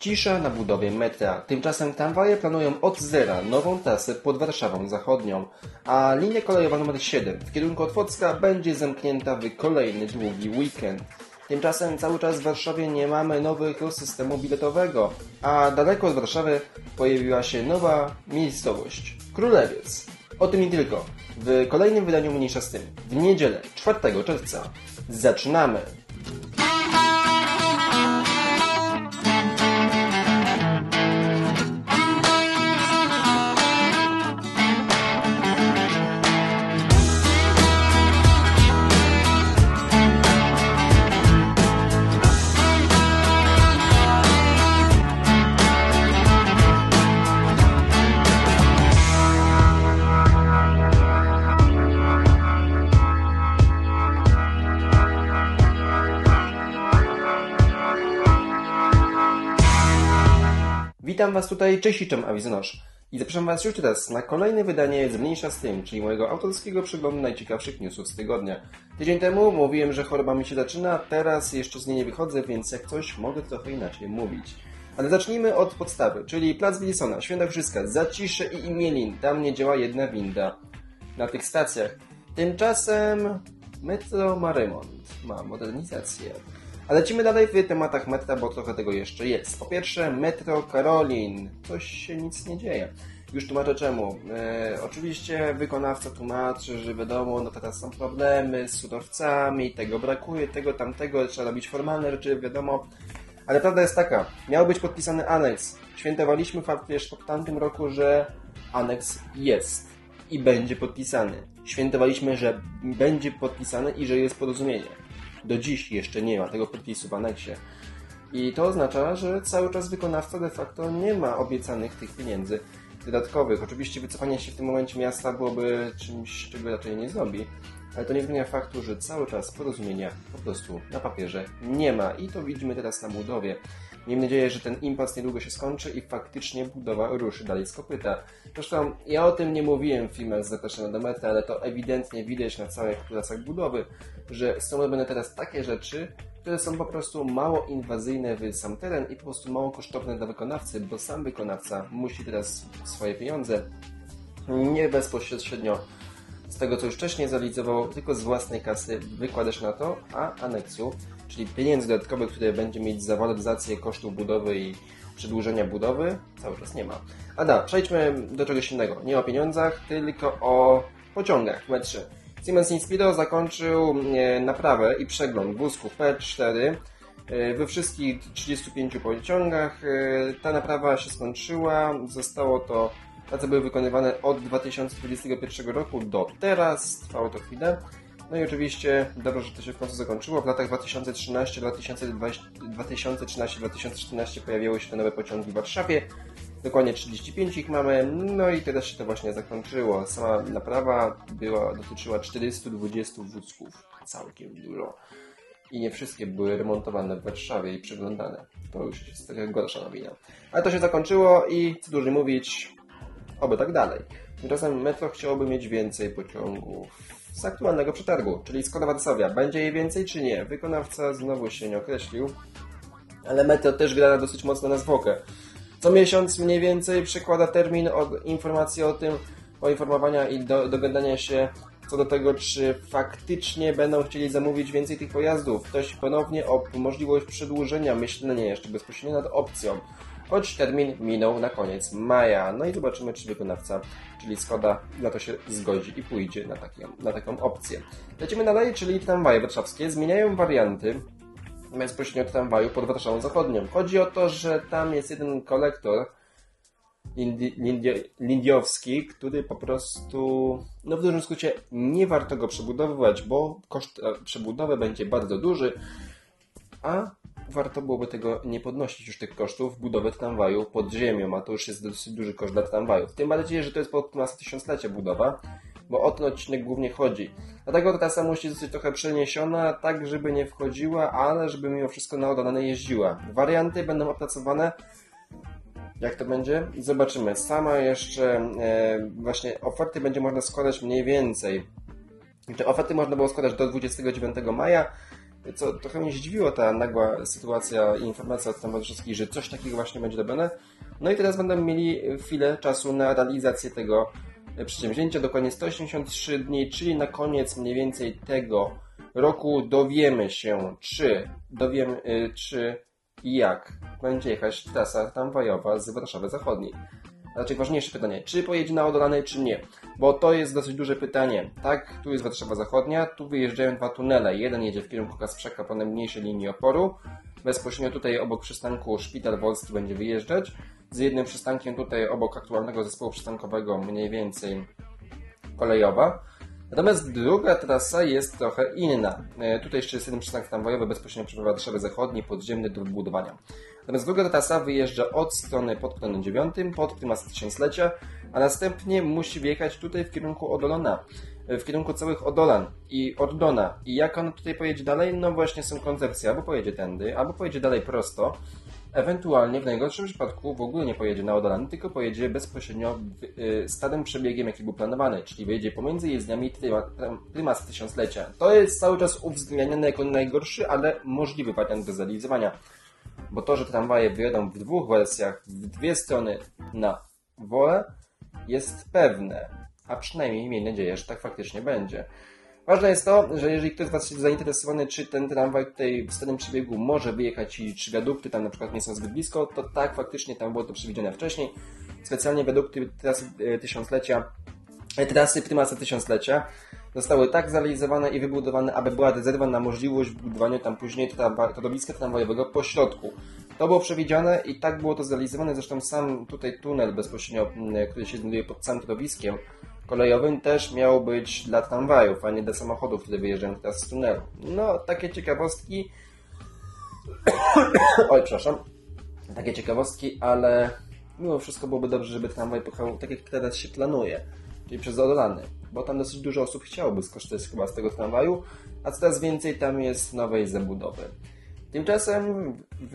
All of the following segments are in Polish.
Cisza na budowie metra. Tymczasem tramwaje planują od zera nową trasę pod Warszawą Zachodnią, a linia kolejowa nr 7 w kierunku Otwocka będzie zamknięta w kolejny długi weekend. Tymczasem cały czas w Warszawie nie mamy nowego systemu biletowego, a daleko od Warszawy pojawiła się nowa miejscowość Królewiec. O tym nie tylko. W kolejnym wydaniu mniejsza z tym. W niedzielę, 4 czerwca. Zaczynamy! Witam Was tutaj, cześć Iczem Awizonosz. I zapraszam Was już teraz na kolejne wydanie z Mniejsza z tym, czyli mojego autorskiego przeglądu najciekawszych newsów z tygodnia. Tydzień temu mówiłem, że choroba mi się zaczyna, teraz jeszcze z niej nie wychodzę, więc jak coś mogę trochę inaczej mówić. Ale zacznijmy od podstawy, czyli Plac Wilsona, Świętokrzyska, Zacisze i Imielin. Tam nie działa jedna winda na tych stacjach. Tymczasem metro ma remont, ma modernizację. Ale lecimy dalej w tematach metra, bo trochę tego jeszcze jest. Po pierwsze, Metro Karolin. Coś się nic nie dzieje. Już tłumaczę czemu. E, oczywiście wykonawca tłumaczy, że wiadomo, no teraz są problemy z surowcami, tego brakuje, tego, tamtego, trzeba robić formalne rzeczy, wiadomo. Ale prawda jest taka, miał być podpisany aneks. Świętowaliśmy fakt wiesz, w tamtym roku, że aneks jest i będzie podpisany. Świętowaliśmy, że będzie podpisany i że jest porozumienie do dziś jeszcze nie ma tego podpisu w aneksie. I to oznacza, że cały czas wykonawca de facto nie ma obiecanych tych pieniędzy dodatkowych. Oczywiście wycofanie się w tym momencie miasta byłoby czymś, czego raczej nie zrobi, ale to nie zmienia faktu, że cały czas porozumienia po prostu na papierze nie ma. I to widzimy teraz na budowie. Miejmy nadzieję, że ten impas niedługo się skończy i faktycznie budowa ruszy dalej z kopyta. Zresztą ja o tym nie mówiłem w filmach z zapraszania do mety, ale to ewidentnie widać na całych pracach budowy, że są robione teraz takie rzeczy, które są po prostu mało inwazyjne w sam teren i po prostu mało kosztowne dla wykonawcy, bo sam wykonawca musi teraz swoje pieniądze nie bezpośrednio z tego, co już wcześniej zrealizował, tylko z własnej kasy wykładać na to, a aneksu czyli pieniędzy dodatkowych, które będzie mieć za waloryzację kosztów budowy i przedłużenia budowy, cały czas nie ma. A da, przejdźmy do czegoś innego. Nie o pieniądzach, tylko o pociągach metrze. Siemens Inspiro zakończył e, naprawę i przegląd wózków P4 e, we wszystkich 35 pociągach. E, ta naprawa się skończyła, zostało to, prace były wykonywane od 2021 roku do teraz, trwało to chwilę. No i oczywiście dobrze, że to się w końcu zakończyło. W latach 2013-2014 pojawiły się te nowe pociągi w Warszawie. Dokładnie 35 ich mamy, no i teraz się to właśnie zakończyło. Sama naprawa była, dotyczyła 420 wózków. Całkiem dużo. I nie wszystkie były remontowane w Warszawie i przeglądane. To już jest taka gorsza nowina. Ale to się zakończyło i co dużo mówić, oby tak dalej. Tymczasem metro chciałoby mieć więcej pociągów z aktualnego przetargu, czyli Skoda Warszawia. Będzie jej więcej czy nie? Wykonawca znowu się nie określił, ale Metro też gra dosyć mocno na zwłokę. Co miesiąc mniej więcej przekłada termin informacji o tym, poinformowania i do, dogadania się co do tego, czy faktycznie będą chcieli zamówić więcej tych pojazdów. Ktoś ponownie o możliwość przedłużenia myślenia jeszcze bezpośrednio nad opcją choć termin minął na koniec maja. No i zobaczymy, czy wykonawca, czyli Skoda, na to się zgodzi i pójdzie na, na taką opcję. Lecimy dalej, czyli tramwaje warszawskie zmieniają warianty bezpośrednio od tramwaju pod Warszawą Zachodnią. Chodzi o to, że tam jest jeden kolektor lindi, lindiowski, który po prostu, no w dużym skrócie, nie warto go przebudowywać, bo koszt e, przebudowy będzie bardzo duży, a warto byłoby tego nie podnosić już tych kosztów budowy tramwaju pod ziemią, a to już jest dosyć duży koszt dla tramwajów. Tym bardziej, że to jest pod nas tysiąclecie budowa, bo o ten odcinek głównie chodzi. Dlatego ta trasa musi zostać trochę przeniesiona, tak żeby nie wchodziła, ale żeby mimo wszystko na oddanej jeździła. Warianty będą opracowane jak to będzie? Zobaczymy. Sama jeszcze e, właśnie oferty będzie można składać mniej więcej. Te oferty można było składać do 29 maja, co trochę mnie zdziwiło ta nagła sytuacja i informacja od Towarzyszewskiej, że coś takiego właśnie będzie robione. No i teraz będą mieli chwilę czasu na realizację tego przedsięwzięcia, dokładnie 183 dni, czyli na koniec mniej więcej tego roku dowiemy się, czy dowiemy, y, czy i jak będzie jechać trasa tramwajowa z Warszawy Zachodniej. Raczej ważniejsze pytanie, czy pojedzie na Odolany, czy nie? Bo to jest dosyć duże pytanie. Tak, tu jest Warszawa Zachodnia, tu wyjeżdżają dwa tunele. Jeden jedzie w kierunku Kasprzaka po najmniejszej linii oporu. Bezpośrednio tutaj obok przystanku Szpital Wolski będzie wyjeżdżać. Z jednym przystankiem tutaj obok aktualnego zespołu przystankowego mniej więcej kolejowa. Natomiast druga trasa jest trochę inna. E, tutaj jeszcze jest jeden przystanek tramwajowy bezpośrednio przy Warszawy Zachodniej, podziemny do budowania. Natomiast druga trasa wyjeżdża od strony pod Pionem 9, pod prymas tysiąclecia, a następnie musi wjechać tutaj w kierunku Odolona, w kierunku całych Odolan i Oddona. I jak on tutaj pojedzie dalej? No właśnie są koncepcje, albo pojedzie tędy, albo pojedzie dalej prosto, Ewentualnie w najgorszym przypadku w ogóle nie pojedzie na Odolan, tylko pojedzie bezpośrednio y, stadym przebiegiem, jaki był planowany, czyli wyjedzie pomiędzy jezdniami prymas tysiąclecia. To jest cały czas uwzględniane jako najgorszy, ale możliwy wariant do zrealizowania. Bo to, że tramwaje wyjadą w dwóch wersjach, w dwie strony na wolę, jest pewne. A przynajmniej miejmy nadzieję, że tak faktycznie będzie. Ważne jest to, że jeżeli ktoś z Was jest zainteresowany, czy ten tramwaj tutaj w stałym przebiegu może wyjechać i czy wiadukty tam na przykład nie są zbyt blisko, to tak, faktycznie tam było to przewidziane wcześniej. Specjalnie wiadukty trasy e, tysiąclecia, e, trasy Prymasa Tysiąclecia zostały tak zrealizowane i wybudowane, aby była rezerwa możliwość budowania tam później torowiska tramwajowego po środku. To było przewidziane i tak było to zrealizowane, zresztą sam tutaj tunel bezpośrednio, który się znajduje pod samym torowiskiem, kolejowym też miał być dla tramwajów, a nie dla samochodów, które wyjeżdżają teraz z tunelu. No, takie ciekawostki. Oj, przepraszam. Takie ciekawostki, ale mimo wszystko byłoby dobrze, żeby tramwaj pojechał tak, jak teraz się planuje, czyli przez Odolany, bo tam dosyć dużo osób chciałoby skorzystać chyba z tego tramwaju, a coraz więcej tam jest nowej zabudowy. Tymczasem w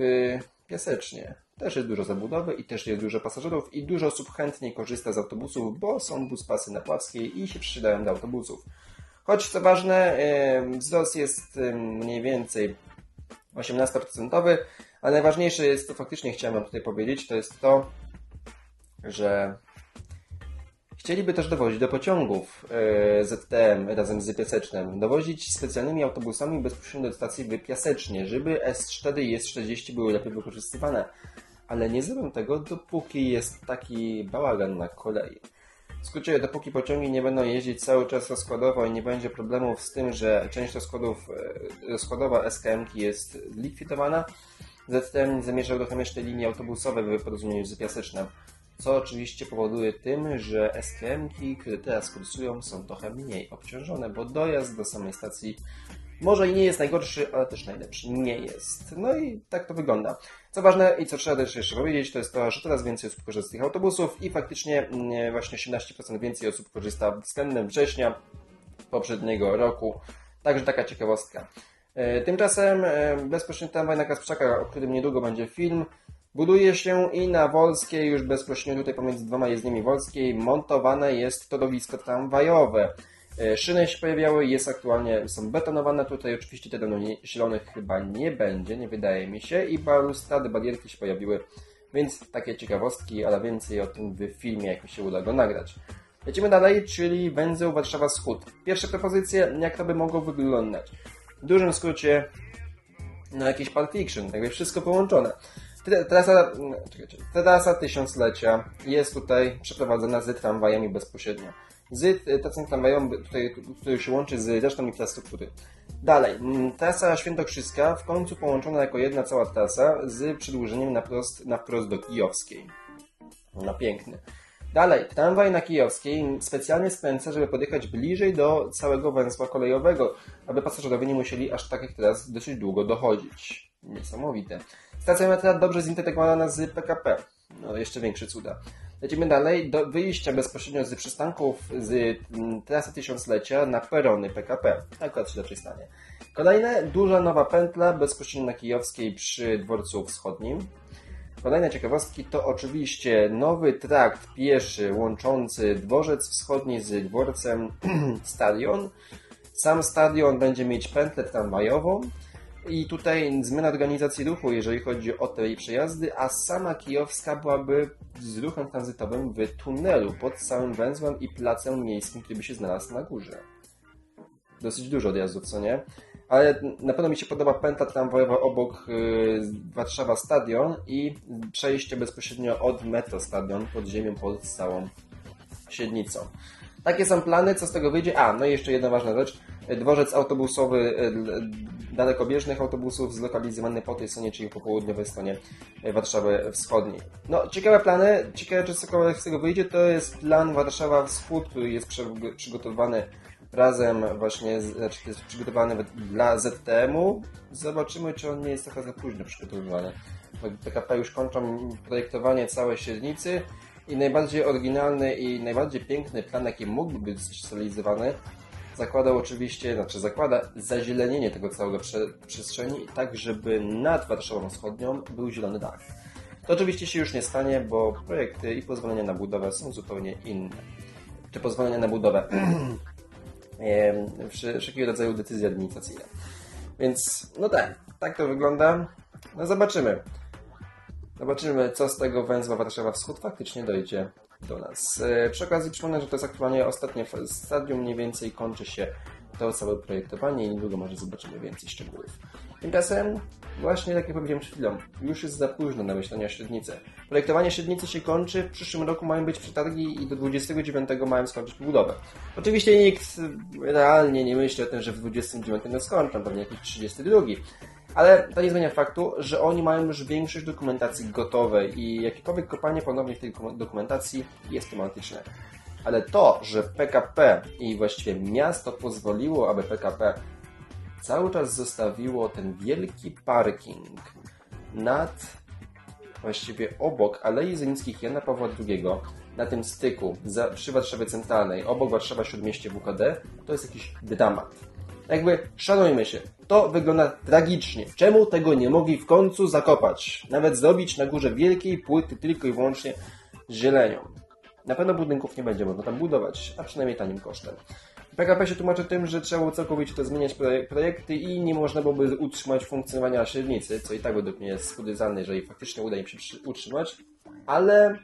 Piasecznie też jest dużo zabudowy i też jest dużo pasażerów i dużo osób chętnie korzysta z autobusów, bo są buspasy na Pławskiej i się przydają do autobusów. Choć co ważne, wzrost jest mniej więcej 18%, ale najważniejsze jest to faktycznie chciałem tutaj powiedzieć, to jest to, że Chcieliby też dowozić do pociągów e, ZTM razem z Piasecznem, dowozić specjalnymi autobusami bezpośrednio do stacji Piasecznie, żeby S4 i S40 były lepiej wykorzystywane ale nie zrobią tego, dopóki jest taki bałagan na kolei. W skrócie, dopóki pociągi nie będą jeździć cały czas rozkładowo i nie będzie problemów z tym, że część rozkładów, e, rozkładowa SKM jest likwidowana, ZTM zamierza uruchamiać te linie autobusowe w porozumieniu z Piasecznem, co oczywiście powoduje tym, że SKM, które teraz kursują, są trochę mniej obciążone, bo dojazd do samej stacji może i nie jest najgorszy, ale też najlepszy nie jest. No i tak to wygląda. Co ważne i co trzeba też jeszcze powiedzieć, to jest to, że coraz więcej osób korzysta z tych autobusów i faktycznie mm, właśnie 18% więcej osób korzysta względem września poprzedniego roku. Także taka ciekawostka. E, tymczasem e, bezpośrednio tramwaj na Kasprzaka, o którym niedługo będzie film, buduje się i na Wolskiej, już bezpośrednio tutaj pomiędzy dwoma jezdniami Wolskiej, montowane jest torowisko tramwajowe. E, szyny się pojawiały, jest aktualnie, są betonowane. Tutaj oczywiście terenu zielonych chyba nie będzie, nie wydaje mi się. I balustrady, barierki się pojawiły, więc takie ciekawostki, ale więcej o tym w filmie, jak mi się uda go nagrać. Lecimy dalej, czyli węzeł Warszawa Wschód. Pierwsze propozycje, jak to by mogło wyglądać. W dużym skrócie, no jakieś Pulp Fiction, jakby wszystko połączone. Trasa, czekajcie, trasa tysiąclecia jest tutaj przeprowadzona z tramwajami bezpośrednio z trasą tramwajową, który się łączy z resztą infrastruktury. Dalej, mm, trasa Świętokrzyska w końcu połączona jako jedna cała trasa z przedłużeniem na, prost, na wprost do Kijowskiej. No piękny. Dalej, tramwaj na Kijowskiej specjalnie skręca, żeby podjechać bliżej do całego węzła kolejowego, aby pasażerowie nie musieli aż tak jak teraz dosyć długo dochodzić. Niesamowite. Stacja metra dobrze zintegrowana z PKP. No, jeszcze większe cuda. Lecimy dalej do wyjścia bezpośrednio z przystanków z mm, trasy tysiąclecia na perony PKP. Akurat się raczej stanie. Kolejna duża nowa pętla bezpośrednio na Kijowskiej przy dworcu wschodnim. Kolejne ciekawostki to oczywiście nowy trakt pieszy łączący dworzec wschodni z dworcem stadion. Sam stadion będzie mieć pętlę tramwajową, i tutaj zmiana organizacji ruchu, jeżeli chodzi o te jej przejazdy, a sama kijowska byłaby z ruchem tranzytowym w tunelu pod całym węzłem i placem miejskim, który by się znalazł na górze. Dosyć dużo odjazdów, co nie? Ale na pewno mi się podoba pętla tramwajowa obok yy, Warszawa Stadion i przejście bezpośrednio od metro Stadion pod ziemią pod całą Siednicą. Takie są plany, co z tego wyjdzie. A, no i jeszcze jedna ważna rzecz. Dworzec autobusowy dalekobieżnych autobusów zlokalizowany po tej stronie, czyli po południowej stronie Warszawy Wschodniej. No, ciekawe plany, ciekawe czy z tego wyjdzie, to jest plan Warszawa Wschód, który jest przygotowany razem właśnie, znaczy jest przygotowany dla ZTM-u. Zobaczymy, czy on nie jest trochę za późno przygotowywany. PKP już kończą projektowanie całej średnicy i najbardziej oryginalny i najbardziej piękny plan, jaki mógłby być zrealizowany, zakładał oczywiście, znaczy zakłada zazielenienie tego całego prze, przestrzeni, tak żeby nad Warszawą Wschodnią był zielony dach. To oczywiście się już nie stanie, bo projekty i pozwolenia na budowę są zupełnie inne. Czy pozwolenia na budowę wszelkiego rodzaju decyzje administracyjne. Więc, no tak, tak to wygląda. No zobaczymy. Zobaczymy, co z tego węzła Warszawa Wschód faktycznie dojdzie do nas. E, przy okazji przypomnę, że to jest aktualnie ostatnie stadium, mniej więcej kończy się to całe projektowanie i niedługo może zobaczymy więcej szczegółów. Tymczasem, właśnie tak jak powiedziałem przed chwilą, już jest za późno na myślenie o średnicy. Projektowanie średnicy się kończy, w przyszłym roku mają być przetargi i do 29 mają skończyć budowę. Oczywiście nikt realnie nie myśli o tym, że w 29 to skończą, pewnie jakiś 32. Ale to nie zmienia faktu, że oni mają już większość dokumentacji gotowej i jakiekolwiek kopanie ponownie w tej dokumentacji jest tematyczne. Ale to, że PKP i właściwie miasto pozwoliło, aby PKP cały czas zostawiło ten wielki parking nad, właściwie obok Alei Zenickich Jana Pawła II, na tym styku za, przy Warszawie Centralnej, obok Warszawa Śródmieście WKD, to jest jakiś dramat. Jakby, szanujmy się, to wygląda tragicznie. Czemu tego nie mogli w końcu zakopać? Nawet zrobić na górze wielkiej płyty tylko i wyłącznie zielenią. Na pewno budynków nie będzie można tam budować, a przynajmniej tanim kosztem. PKP się tłumaczy tym, że trzeba całkowicie to zmieniać projekty i nie można byłoby utrzymać funkcjonowania średnicy, co i tak według mnie jest skuteczne, jeżeli faktycznie uda im się utrzymać, ale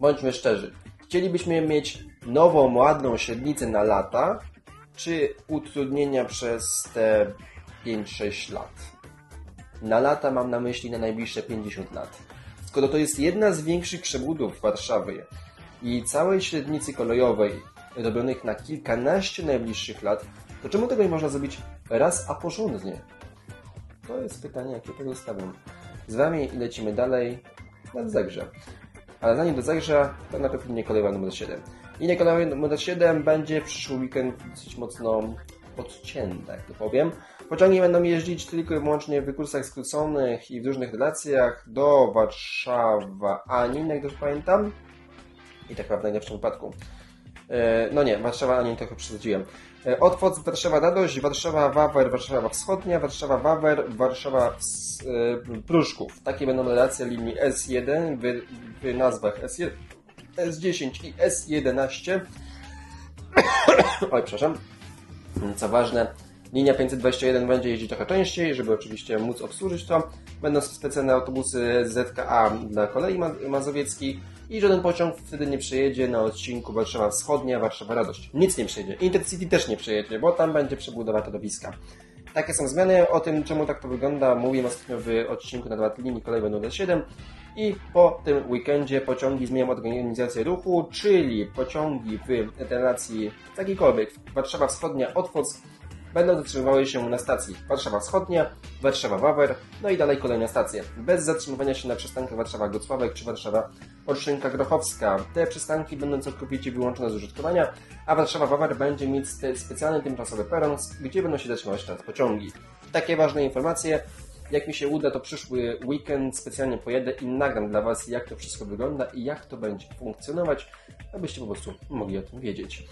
bądźmy szczerzy. Chcielibyśmy mieć nową, ładną średnicę na lata, czy utrudnienia przez te 5-6 lat. Na lata mam na myśli na najbliższe 50 lat. Skoro to jest jedna z większych przebudów Warszawy i całej średnicy kolejowej robionych na kilkanaście najbliższych lat, to czemu tego nie można zrobić raz a porządnie? To jest pytanie, jakie pozostawiam. Z Wami lecimy dalej na Zagrze. Ale zanim do Zagrza, to na pewno linia kolejowa numer 7. Linia kolejowa numer 7 będzie w przyszły weekend dosyć mocno odcięta, jak to powiem. Pociągi będą jeździć tylko i wyłącznie w kursach skróconych i w różnych relacjach do Warszawa, a nie jak dobrze pamiętam. I tak naprawdę w najlepszym wypadku. E, no nie, Warszawa, a nie, trochę przesadziłem. E, Otwoc, Warszawa Radość, Warszawa Wawer, Warszawa Wschodnia, Warszawa Wawer, Warszawa e, Pruszków. Takie będą relacje linii S1 w, w nazwach S1, S10 i S11. Oj, przepraszam. Co ważne, linia 521 będzie jeździć trochę częściej, żeby oczywiście móc obsłużyć to. Będą specjalne autobusy ZKA dla kolei mazowieckiej i żaden pociąg wtedy nie przejedzie na odcinku Warszawa Wschodnia, Warszawa Radość. Nic nie przejedzie. Intercity też nie przejedzie, bo tam będzie przebudowa torowiska. Takie są zmiany. O tym, czemu tak to wygląda, mówiłem ostatnio w odcinku na temat linii kolejowej numer 7. I po tym weekendzie pociągi zmienią organizację ruchu, czyli pociągi w relacji takiejkolwiek Warszawa Wschodnia, Otwock, będą zatrzymywały się na stacji Warszawa Wschodnia, Warszawa Wawer, no i dalej kolejne stacje, bez zatrzymywania się na przystankach Warszawa Gocławek czy Warszawa Olszynka Grochowska. Te przystanki będą całkowicie wyłączone z użytkowania, a Warszawa Wawer będzie mieć specjalny tymczasowy peron, gdzie będą się zatrzymywać teraz pociągi. Takie ważne informacje. Jak mi się uda, to przyszły weekend specjalnie pojedę i nagram dla Was, jak to wszystko wygląda i jak to będzie funkcjonować, abyście po prostu mogli o tym wiedzieć.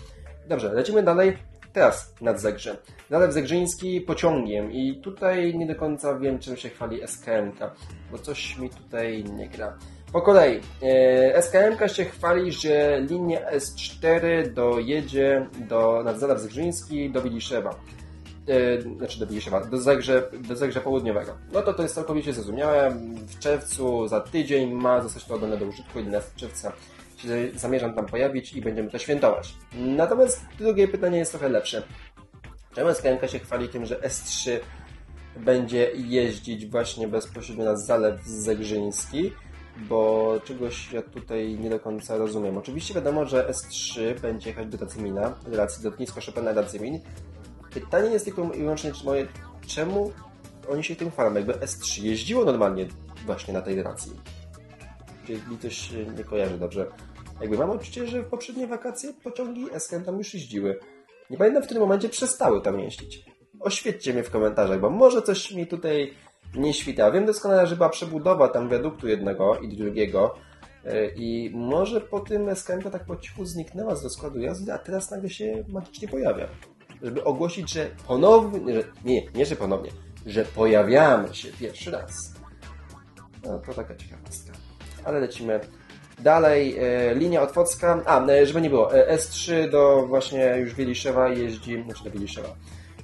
Dobrze, lecimy dalej. Teraz nad Zegrze. Nalew Zegrzyński pociągiem i tutaj nie do końca wiem, czym się chwali SKM, bo coś mi tutaj nie gra. Po kolei, e, SKM się chwali, że linia S4 dojedzie do, nad Zalew Zegrzyński do Wiliszewa. E, znaczy do Biliszewa, do Zagrze, do Zagrze Południowego. No to to jest całkowicie zrozumiałe. W czerwcu, za tydzień ma zostać to oddane do użytku, 11 czerwca się zamierzam tam pojawić i będziemy to świętować. Natomiast drugie pytanie jest trochę lepsze. Czemu SKMK się chwali tym, że S3 będzie jeździć właśnie bezpośrednio na zalew Zegrzyński? bo czegoś ja tutaj nie do końca rozumiem. Oczywiście wiadomo, że S3 będzie jechać do Racymina, relacji lotnisko Chopina Racymin. Pytanie jest tylko i wyłącznie moje, czemu oni się tym chwalą, jakby S3 jeździło normalnie właśnie na tej relacji. Czyli coś nie kojarzy dobrze. Jakby mam odczucie, że w poprzednie wakacje pociągi SKM tam już jeździły. Nie pamiętam w którym momencie przestały tam jeździć. Oświećcie mnie w komentarzach, bo może coś mi tutaj nie świta. Wiem doskonale, że była przebudowa tam wiaduktu jednego i drugiego e, i może po tym SKM tak po cichu zniknęła z rozkładu jazdy, a teraz nagle się magicznie pojawia. Żeby ogłosić, że ponownie, że, nie, nie, że ponownie, że pojawiamy się pierwszy raz. No to taka ciekawostka. Ale lecimy Dalej e, linia otwocka, a e, żeby nie było, e, S3 do właśnie już Wieliszewa jeździ, znaczy do Wieliszewa,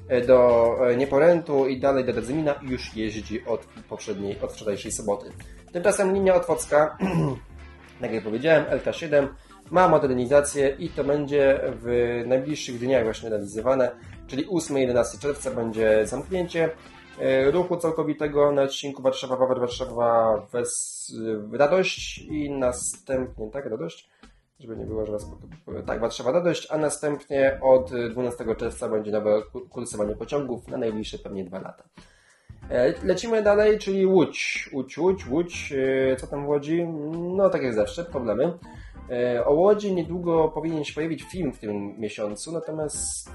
e, do Nieporętu i dalej do Radzymina już jeździ od poprzedniej, od wczorajszej soboty. Tymczasem linia otwocka, tak jak powiedziałem, LK7 ma modernizację i to będzie w najbliższych dniach właśnie realizowane, czyli 8-11 czerwca będzie zamknięcie E, ruchu całkowitego na odcinku Warszawa-Wawer, Warszawa Radość i następnie, tak, Radość? Żeby nie było, że was... Tak, Warszawa Radość, a następnie od 12 czerwca będzie nowe kursowanie pociągów na najbliższe pewnie dwa lata. E, lecimy dalej, czyli Łódź. Łódź, Łódź, Łódź. E, co tam w Łodzi? No, tak jak zawsze, problemy. O Łodzi niedługo powinien się pojawić film w tym miesiącu, natomiast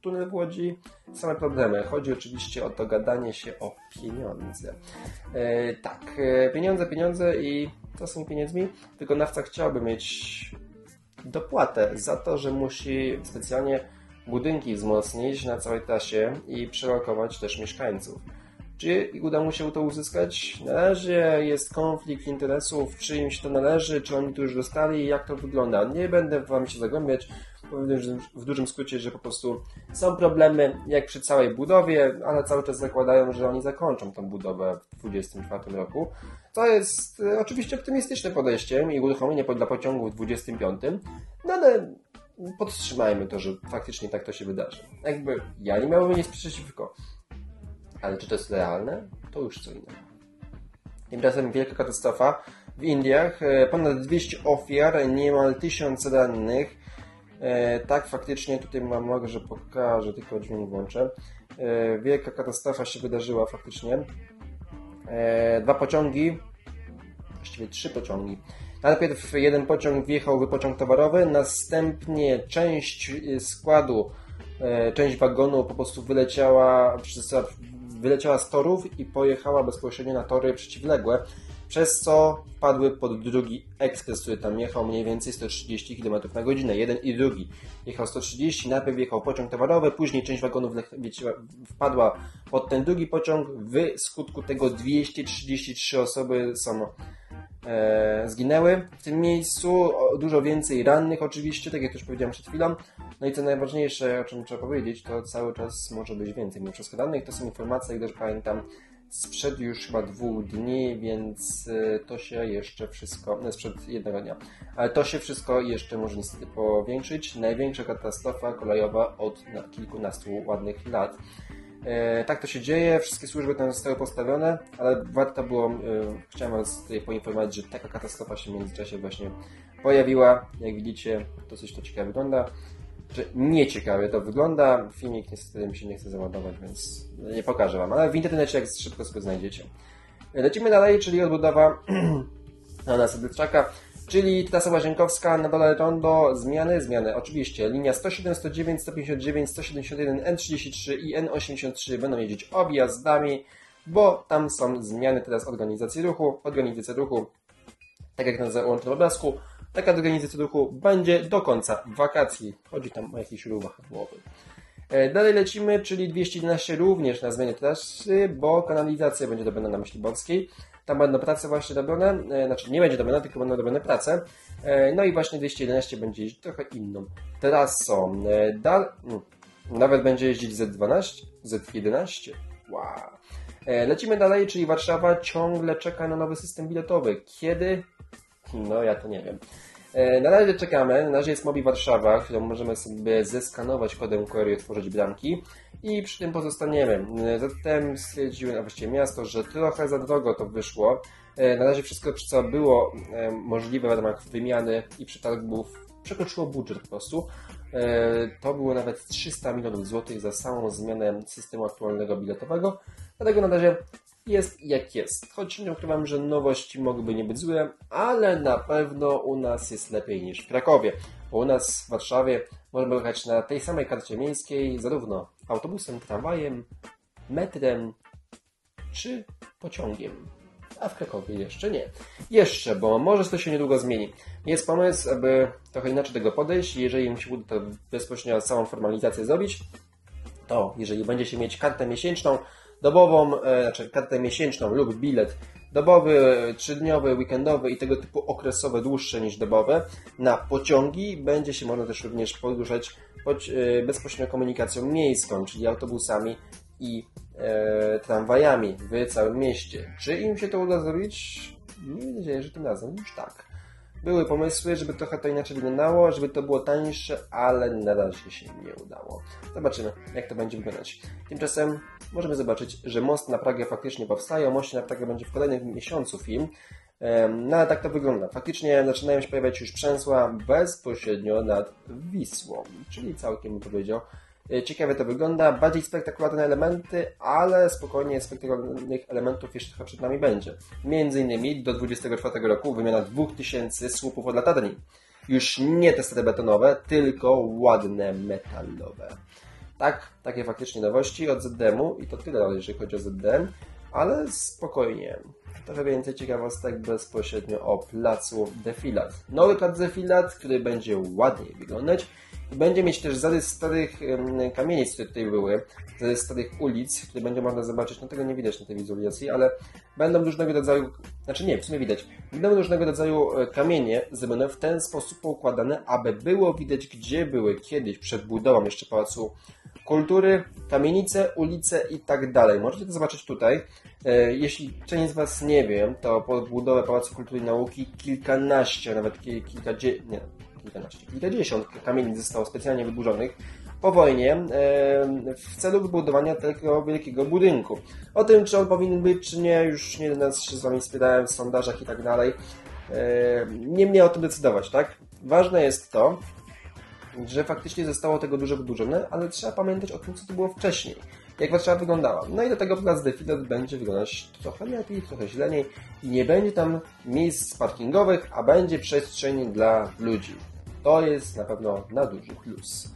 tunel w Łodzi, same problemy. Chodzi oczywiście o dogadanie się o pieniądze. E, tak, e, pieniądze, pieniądze i to są pieniędzmi. Wykonawca chciałby mieć dopłatę za to, że musi specjalnie budynki wzmocnić na całej trasie i przelokować też mieszkańców. Czy uda mu się to uzyskać? Na razie jest konflikt interesów, czyimś to należy, czy oni to już dostali, jak to wygląda. Nie będę Wam się zagłębiać, powiem w dużym skrócie, że po prostu są problemy, jak przy całej budowie, ale cały czas zakładają, że oni zakończą tą budowę w 2024 roku. To jest e, oczywiście optymistyczne podejście i uruchomienie dla pociągu w 2025, no ale podtrzymajmy to, że faktycznie tak to się wydarzy. Jakby ja nie miałbym nic przeciwko. Ale czy to jest realne? To już co innego. Tymczasem wielka katastrofa w Indiach. E, ponad 200 ofiar, niemal 1000 rannych. E, tak, faktycznie tutaj mam mogę, że pokażę, tylko dźwięk włączę. E, wielka katastrofa się wydarzyła faktycznie. Dwa pociągi, właściwie trzy pociągi. Najpierw jeden pociąg wjechał w pociąg towarowy, następnie część składu, część wagonu po prostu wyleciała, wyleciała z torów i pojechała bezpośrednio na tory przeciwległe, przez co wpadły pod drugi ekspres, który tam jechał mniej więcej 130 km na godzinę. Jeden i drugi jechał 130, najpierw jechał pociąg towarowy, później część wagonów wpadła pod ten drugi pociąg. W skutku tego 233 osoby są e, zginęły w tym miejscu. Dużo więcej rannych oczywiście, tak jak już powiedziałem przed chwilą. No i co najważniejsze, o czym trzeba powiedzieć, to cały czas może być więcej mimo wszystko danych. To są informacje, jak dobrze pamiętam, sprzed już chyba dwóch dni, więc e, to się jeszcze wszystko, no sprzed jednego dnia, ale to się wszystko jeszcze może niestety powiększyć. Największa katastrofa kolejowa od kilkunastu ładnych lat. E, tak to się dzieje, wszystkie służby tam zostały postawione, ale warto było, e, chciałem Was tutaj poinformować, że taka katastrofa się w międzyczasie właśnie pojawiła. Jak widzicie, dosyć to ciekawie wygląda. Że nieciekawie to wygląda. Filmik niestety mi się nie chce załadować, więc nie pokażę Wam, ale w internecie jak szybko sobie znajdziecie. E, lecimy dalej, czyli odbudowa na Sedlczaka. Czyli trasa Łazienkowska na dole rondo, zmiany, zmiany. Oczywiście linia 107, 109, 159, 171, N33 i N83 będą jeździć objazdami, bo tam są zmiany teraz organizacji ruchu. Organizacja ruchu, tak jak na załączonym obrazku, taka organizacja ruchu będzie do końca wakacji. Chodzi tam o jakiś ruch wahadłowy. E, dalej lecimy, czyli 211 również na zmianie trasy, bo kanalizacja będzie robiona na Myśliborskiej. Tam będą prace właśnie robione, e, znaczy nie będzie robione, tylko będą robione prace. E, no i właśnie 211 będzie jeździć trochę inną trasą. Dal... Mm, Nawet będzie jeździć Z12, Z11. Wow. E, lecimy dalej, czyli Warszawa ciągle czeka na nowy system biletowy. Kiedy? No, ja to nie wiem. E, na razie czekamy. Na razie jest Mobi Warszawa, którą możemy sobie zeskanować kodem QR i otworzyć bramki. I przy tym pozostaniemy. E, zatem stwierdziłem, a właściwie miasto, że trochę za drogo to wyszło. Na razie wszystko, co było możliwe w ramach wymiany i przetargów, przekroczyło budżet po prostu. To było nawet 300 milionów złotych za samą zmianę systemu aktualnego biletowego. Dlatego na razie jest jak jest. Choć nie ukrywam, że nowości mogłyby nie być złe, ale na pewno u nas jest lepiej niż w Krakowie. Bo u nas w Warszawie możemy jechać na tej samej karcie miejskiej zarówno autobusem, tramwajem, metrem czy pociągiem. A w Krakowie jeszcze nie. Jeszcze, bo może to się niedługo zmieni. Jest pomysł, aby trochę inaczej tego podejść. Jeżeli mi się uda to bezpośrednio całą formalizację zrobić, to jeżeli będzie się mieć kartę miesięczną, dobową, e, znaczy kartę miesięczną lub bilet dobowy, trzydniowy, weekendowy i tego typu okresowe, dłuższe niż dobowe na pociągi. Będzie się można też również poruszać e, bezpośrednio komunikacją miejską, czyli autobusami i e, tramwajami w całym mieście. Czy im się to uda zrobić? Miejmy nadzieję, że tym razem już tak. Były pomysły, żeby trochę to inaczej wyglądało, żeby to było tańsze, ale na razie się nie udało. Zobaczymy, jak to będzie wyglądać. Tymczasem możemy zobaczyć, że most na Pragę faktycznie powstaje. O na Pragę będzie w kolejnym miesiącu film. No ale tak to wygląda. Faktycznie zaczynają się pojawiać już przęsła bezpośrednio nad Wisłą, czyli całkiem bym powiedział ciekawie to wygląda. Bardziej spektakularne elementy, ale spokojnie spektakularnych elementów jeszcze trochę przed nami będzie. Między innymi do 2024 roku wymiana 2000 słupów od latarni. Już nie te stare betonowe, tylko ładne metalowe. Tak, takie faktycznie nowości od ZDM-u i to tyle, jeżeli chodzi o ZDM, ale spokojnie. Trochę więcej ciekawostek bezpośrednio o placu Defilat. Nowy plac Defilat, który będzie ładniej wyglądać będzie mieć też zarys starych kamienic, które tutaj były, zarys starych ulic, które będzie można zobaczyć. No tego nie widać na tej wizualizacji, ale będą różnego rodzaju, znaczy nie, w sumie widać. Będą różnego rodzaju e, kamienie zrobione w ten sposób poukładane, aby było widać, gdzie były kiedyś przed budową jeszcze Pałacu Kultury, kamienice, ulice i tak dalej. Możecie to zobaczyć tutaj. E, jeśli część z Was nie wiem, to pod budowę Pałacu Kultury i Nauki kilkanaście, nawet kilka, nie, kilkanaście, kilkadziesiąt kamieni zostało specjalnie wyburzonych po wojnie w celu wybudowania tego wielkiego budynku. O tym, czy on powinien być, czy nie, już nie raz się z Wami spytałem w sondażach i tak dalej. Nie mnie o tym decydować, tak? Ważne jest to, że faktycznie zostało tego dużo wyburzone, ale trzeba pamiętać o tym, co to było wcześniej. Jak Warszawa wyglądała. No i do tego plac Defilat będzie wyglądać trochę lepiej, trochę źleniej i nie będzie tam miejsc parkingowych, a będzie przestrzeń dla ludzi. To jest na pewno na duży plus.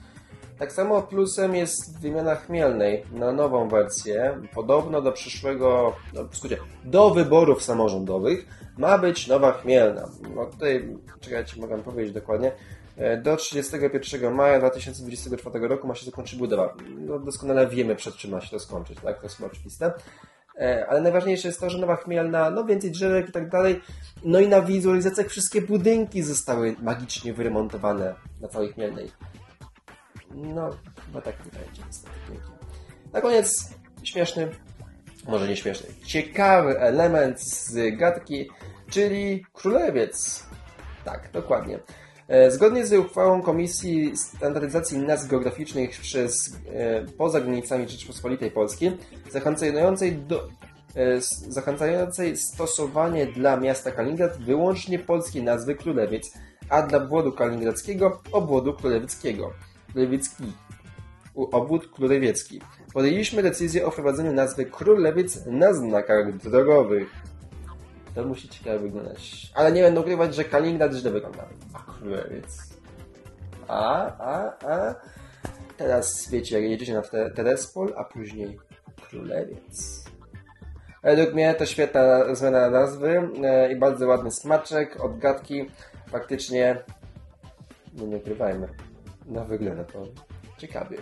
Tak samo plusem jest wymiana chmielnej na nową wersję. Podobno do przyszłego, no, w skrócie, do wyborów samorządowych ma być nowa chmielna. No tutaj, czekajcie, mogę powiedzieć dokładnie. E, do 31 maja 2024 roku ma się zakończyć budowa. No, doskonale wiemy, przed czym ma się to skończyć, tak? To jest oczywiste. E, ale najważniejsze jest to, że nowa chmielna, no więcej drzewek i tak dalej. No i na wizualizacjach wszystkie budynki zostały magicznie wyremontowane na całej chmielnej. No, chyba tak nie będzie. Na koniec śmieszny, może nie śmieszny, ciekawy element z gadki, czyli królewiec. Tak, dokładnie. E, zgodnie z uchwałą Komisji Standaryzacji Nazw Geograficznych przez, e, poza granicami Rzeczypospolitej Polskiej, zachęcającej, do, e, zachęcającej stosowanie dla miasta Kaliningrad wyłącznie polskiej nazwy Królewiec, a dla obwodu kaliningradzkiego obwodu królewieckiego. Królewiecki. Obwód królewiecki. Podjęliśmy decyzję o wprowadzeniu nazwy Królewiec na znakach drogowych. To musi ciekawie wyglądać. Ale nie będę ukrywać, że Kaliningrad źle wygląda. A królewiec. A, a, a. Teraz wiecie, jak jedziecie na Terespol, a później Królewiec. Według mnie to świetna zmiana nazwy e, i bardzo ładny smaczek od gadki. Faktycznie, no nie ukrywajmy, no wygląda to ciekawie.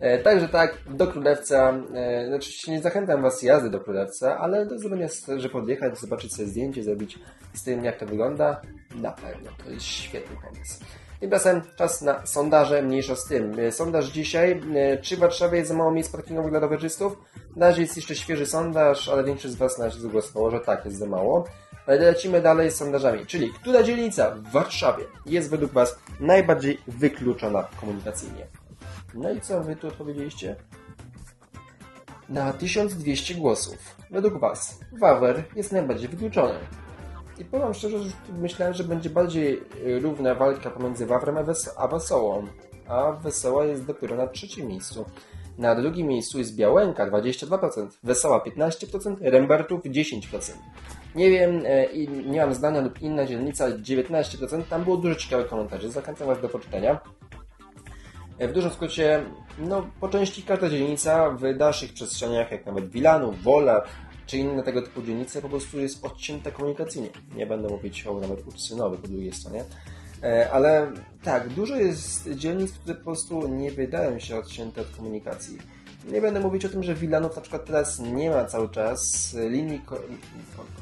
E, także tak, do Królewca, e, znaczy nie zachęcam Was jazdy do Królewca, ale do zrobienia, że podjechać, zobaczyć sobie zdjęcie, zrobić z tym jak to wygląda, na pewno to jest świetny pomysł. Tymczasem czas na sondaże, mniejsza z tym. E, Sondaż dzisiaj, e, czy w Warszawie jest za mało miejsc parkingowych dla rowerzystów? Na razie jest jeszcze świeży sondaż, ale większość z Was na razie zagłosowało, że tak, jest za mało. Ale lecimy dalej z sondażami, czyli która dzielnica w Warszawie jest według Was najbardziej wykluczona komunikacyjnie? No i co Wy tu odpowiedzieliście? Na 1200 głosów. Według Was Wawer jest najbardziej wykluczony. I powiem szczerze, że myślałem, że będzie bardziej y, równa walka pomiędzy Wawrem a, a Wesołą. A Wesoła jest dopiero na trzecim miejscu. Na drugim miejscu jest Białęka 22%, Wesoła 15%, Rembertów 10%. Nie wiem, e, i nie mam zdania lub inna dzielnica 19%. Tam było dużo ciekawych komentarzy. Zachęcam Was do poczytania. E, W dużym skrócie, no po części każda dzielnica w dalszych przestrzeniach, jak nawet Wilanów, Wola, czy inne tego typu dzielnice po prostu jest odcięta komunikacyjnie. Nie będę mówić o nawet Ursynowy po drugiej stronie. E, Ale tak, dużo jest dzielnic, które po prostu nie wydają się odcięte od komunikacji. Nie będę mówić o tym, że Wilanów na przykład teraz nie ma cały czas linii, ko-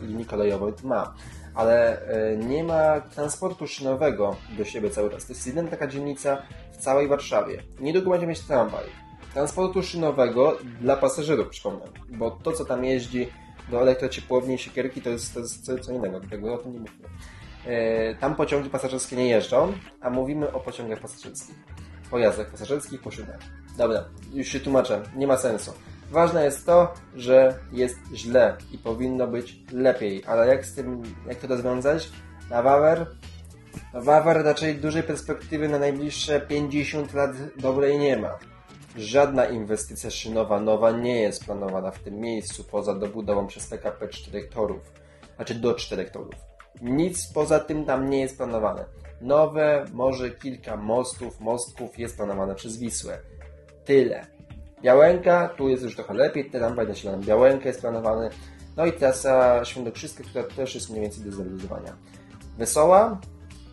linii kolejowej, ma, ale e, nie ma transportu szynowego do siebie cały czas. To jest jedyna taka dzielnica w całej Warszawie. Niedługo będzie mieć tramwaj. Transportu szynowego dla pasażerów, przypomnę, bo to, co tam jeździ do elektrociepłowni i siekierki, to jest, to jest co, co innego, dlatego o tym nie mówimy. E, Tam pociągi pasażerskie nie jeżdżą, a mówimy o pociągach pasażerskich. Pojazdach pasażerskich po siódmej. Dobra, już się tłumaczę, nie ma sensu. Ważne jest to, że jest źle i powinno być lepiej, ale jak z tym, jak to rozwiązać? Na Wawer? Na Wawer raczej dużej perspektywy na najbliższe 50 lat dobrej nie ma. Żadna inwestycja szynowa nowa nie jest planowana w tym miejscu poza dobudową przez PKP czterech torów. Znaczy do czterech torów. Nic poza tym tam nie jest planowane. Nowe, może kilka mostów, mostków jest planowane przez Wisłę. Tyle. Białęka, tu jest już trochę lepiej, tramwaj nasilany Białękę jest planowany. No i trasa Świętokrzyska, która też jest mniej więcej do zrealizowania. Wesoła,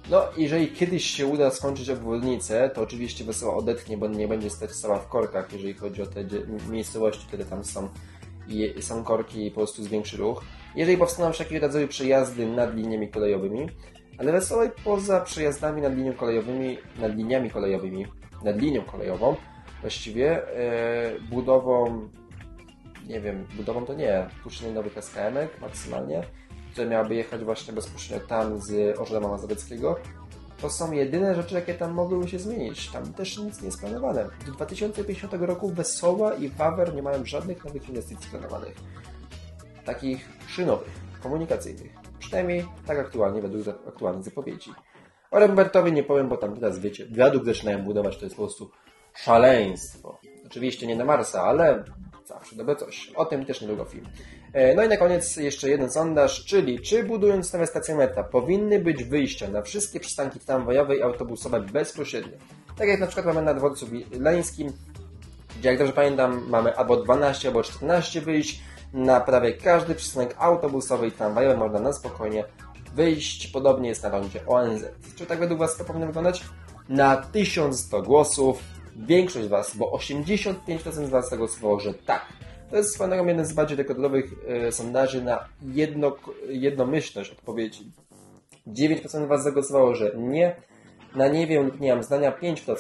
no, jeżeli kiedyś się uda skończyć obwodnicę, to oczywiście Wesoła odetchnie, bo nie będzie stała w korkach, jeżeli chodzi o te miejscowości, które tam są i są korki i po prostu zwiększy ruch. Jeżeli powstaną wszelkiego rodzaju przejazdy nad liniami kolejowymi, ale Wesołej poza przejazdami nad linią kolejowymi, nad liniami kolejowymi, nad linią kolejową, właściwie e, budową, nie wiem, budową to nie, puszczenie nowych SKM-ek maksymalnie, które miałaby jechać właśnie bezpośrednio tam z Orzema Mazowieckiego, to są jedyne rzeczy, jakie tam mogłyby się zmienić. Tam też nic nie jest planowane. Do 2050 roku Wesoła i Wawer nie mają żadnych nowych inwestycji planowanych. Takich szynowych, komunikacyjnych. Przynajmniej tak aktualnie, według aktualnych zapowiedzi. O Rembertowie nie powiem, bo tam teraz, wiecie, wiadukt zaczynają budować, to jest po prostu szaleństwo. Oczywiście nie na Marsa, ale zawsze dobre coś. O tym też niedługo film. E, No i na koniec jeszcze jeden sondaż, czyli czy budując nowe stacje metra powinny być wyjścia na wszystkie przystanki tramwajowe i autobusowe bezpośrednio. Tak jak na przykład mamy na dworcu Leńskim, gdzie jak dobrze pamiętam mamy albo 12 albo 14 wyjść. Na prawie każdy przystanek autobusowy i tramwajowy można na spokojnie wyjść. Podobnie jest na rondzie ONZ. Czy tak według Was to powinno wyglądać? Na 1100 głosów większość z Was, bo 85% z Was zagłosowało, że tak. To jest swoją drogą jeden z bardziej rekordowych e, sondaży na jedno, jednomyślność odpowiedzi. 9% z Was zagłosowało, że nie. Na nie wiem lub nie mam zdania 5%.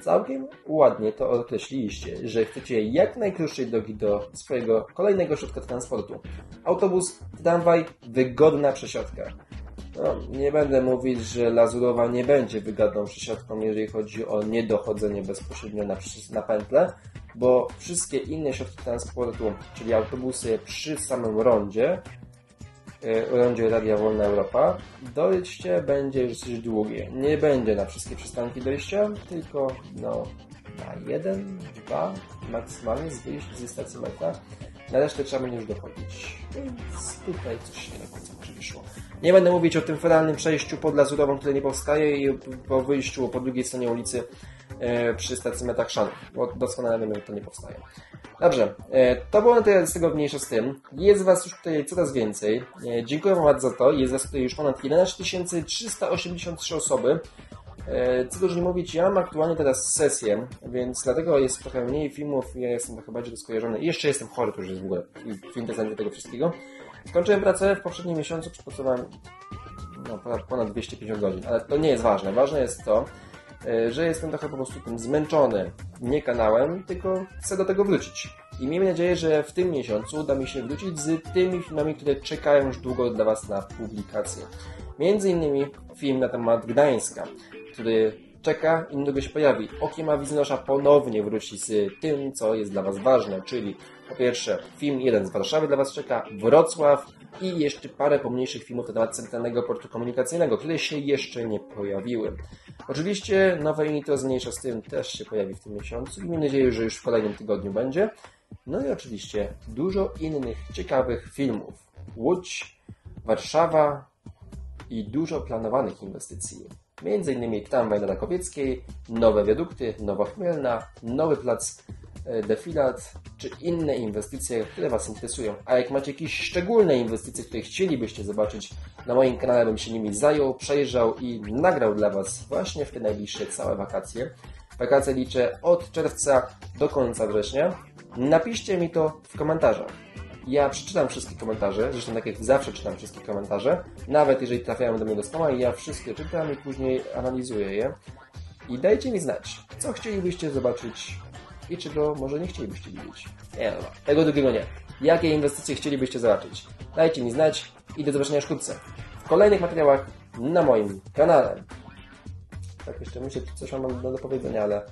Całkiem ładnie to określiliście, że chcecie jak najkrótszej drogi do swojego kolejnego środka transportu. Autobus, tramwaj, wygodna przesiadka. No, nie będę mówić, że Lazurowa nie będzie wygodną przesiadką, jeżeli chodzi o niedochodzenie bezpośrednio na, na pętle, bo wszystkie inne środki transportu, czyli autobusy przy samym rondzie, e, rondzie Radia Wolna Europa, dojście będzie już dosyć długie. Nie będzie na wszystkie przystanki dojścia, tylko no, na jeden, dwa maksymalnie z wyjść ze stacji metra. Na resztę trzeba będzie już dochodzić. Więc tutaj coś nie do końca może wyszło. Nie będę mówić o tym feralnym przejściu pod Lazurową, które nie powstaje i po wyjściu po drugiej stronie ulicy e, przy stacji metra Chrzanów, bo doskonale wiemy, że to nie powstaje. Dobrze, e, to było na tyle z tego mniejsza z tym. Jest Was już tutaj coraz więcej. E, dziękuję Wam bardzo za to. Jest Was tutaj już ponad 11 383 osoby. Co dużo nie mówić, ja mam aktualnie teraz sesję, więc dlatego jest trochę mniej filmów, ja jestem trochę bardziej skojarzony. I jeszcze jestem chory, to już jest w ogóle kwintesencja tego wszystkiego. Skończyłem pracę w poprzednim miesiącu, przepracowałem no, ponad, ponad 250 godzin, ale to nie jest ważne. Ważne jest to, e, że jestem trochę po prostu tym zmęczony. Nie kanałem, tylko chcę do tego wrócić. I miejmy nadzieję, że w tym miesiącu uda mi się wrócić z tymi filmami, które czekają już długo dla Was na publikację. Między innymi film na temat Gdańska, który czeka i niedługo się pojawi. Okiem Awiznosza ponownie wróci z tym, co jest dla Was ważne, czyli po pierwsze film jeden z Warszawy dla Was czeka, Wrocław i jeszcze parę pomniejszych filmów na temat Centralnego Portu Komunikacyjnego, które się jeszcze nie pojawiły. Oczywiście nowe intro z mniejsza z tym też się pojawi w tym miesiącu i mam nadzieję, że już w kolejnym tygodniu będzie. No i oczywiście dużo innych ciekawych filmów. Łódź, Warszawa i dużo planowanych inwestycji. Między innymi tramwaj na Rakowieckiej, nowe wiadukty, Nowa Chmielna, nowy plac defilat, czy inne inwestycje, które Was interesują. A jak macie jakieś szczególne inwestycje, które chcielibyście zobaczyć na moim kanale, bym się nimi zajął, przejrzał i nagrał dla Was właśnie w te najbliższe całe wakacje. Wakacje liczę od czerwca do końca września. Napiszcie mi to w komentarzach. Ja przeczytam wszystkie komentarze, zresztą tak jak zawsze czytam wszystkie komentarze, nawet jeżeli trafiają do mnie do spama ja wszystkie czytam i później analizuję je. I dajcie mi znać, co chcielibyście zobaczyć i czego może nie chcielibyście widzieć. Nie no, tego drugiego nie. Jakie inwestycje chcielibyście zobaczyć? Dajcie mi znać i do zobaczenia wkrótce w kolejnych materiałach na moim kanale. Tak jeszcze myślę, coś mam do powiedzenia, ale,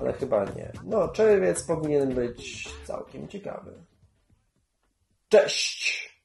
ale chyba nie. No, czerwiec powinien być całkiem ciekawy. Cześć!